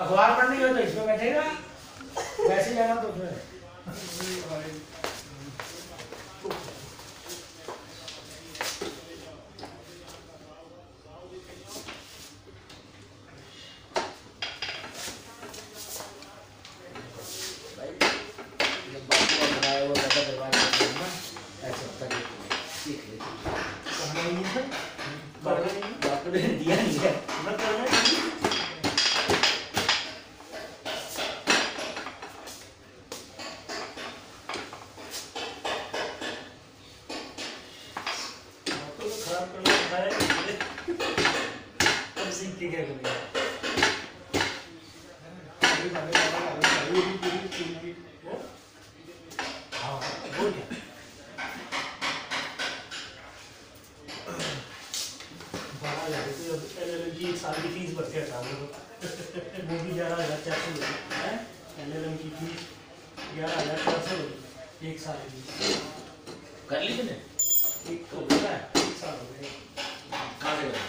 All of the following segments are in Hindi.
अखबार पढ़नी हो तो इसमें बैठेगा। वैसे जाना तो उसमें। भाई जब बापू का बनाया हुआ दादा दरबार का काम है, ऐसे होता है सीख लेते करना ही है करना ही है बापू ने दिया नहीं है मैं करना ही है बातों को खराब करना सिखाया अब सीख के क्या करेगा हैं, क्या बारह हज़ार एल एल एम की एक साल की फ़ीस बढ़ के हटा वो भी ग्यारह हज़ार चार सौ है एल एल एम की फ़ीस ग्यारह हज़ार चार सौ एक साल की। कर ली तूने? एक तो हो गया है एक साल हो गया कहाँ से कर है भाई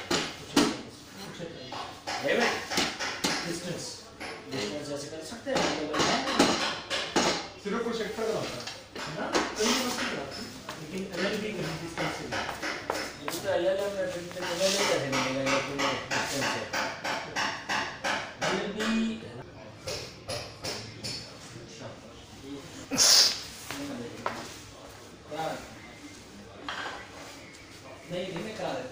डिस्टेंस डिस्टेंस ऐसे कर सकते हैं तो सिर्फ़ कुछ एक्स्ट्रा कराता है। ना कहीं मस्ती कराती लेकिन एल एल बी कहीं डिस्टेंस से। ये तो अलग अलग तो मैं नहीं कैसे मिलेगा ये तुम्हें डिस्टेंस है भी क्या नहीं नहीं करा रहे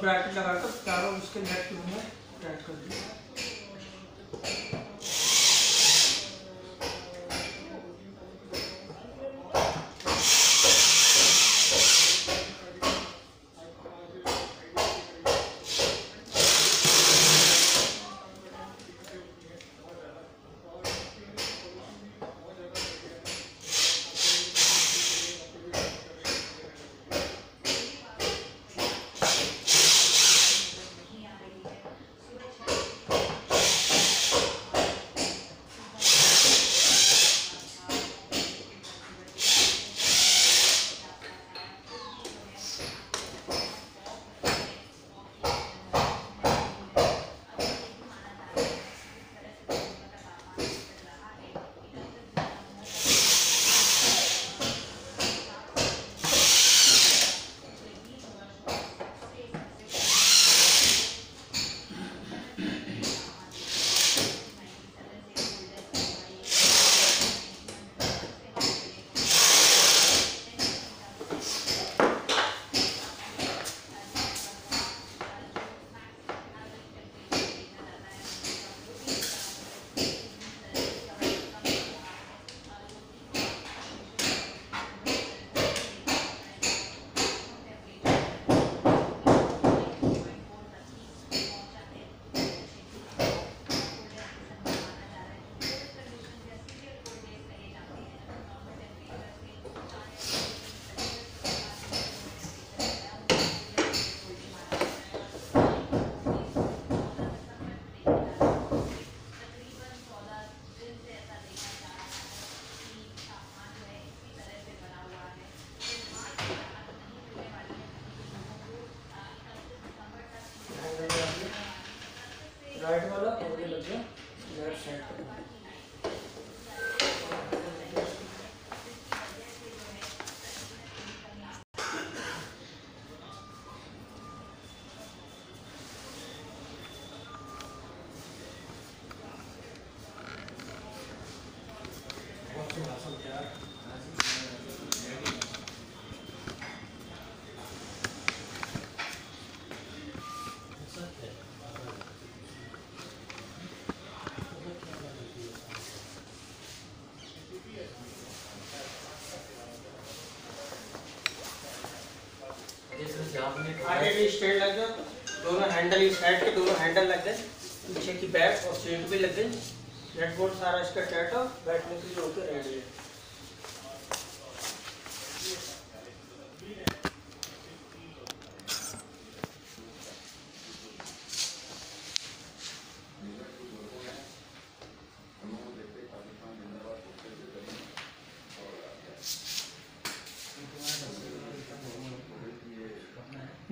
ब्रैकेट लगाकर चारों उसके नेट के में ब्रैकेट कर दिया आगे भी स्ट्रेट लग जाओ। दोनों हैंडल इस साइड के, दोनों हैंडल लग गए। पीछे की बैक और सीट भी लग गई। बोर्ड सारा इसका टाइट हो बैठने के लिए होकर रेडी है।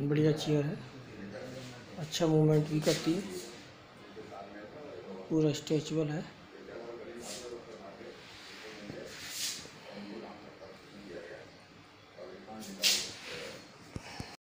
बढ़िया चेयर है। अच्छा मूवमेंट भी करती है। पूरा स्ट्रेचबल है।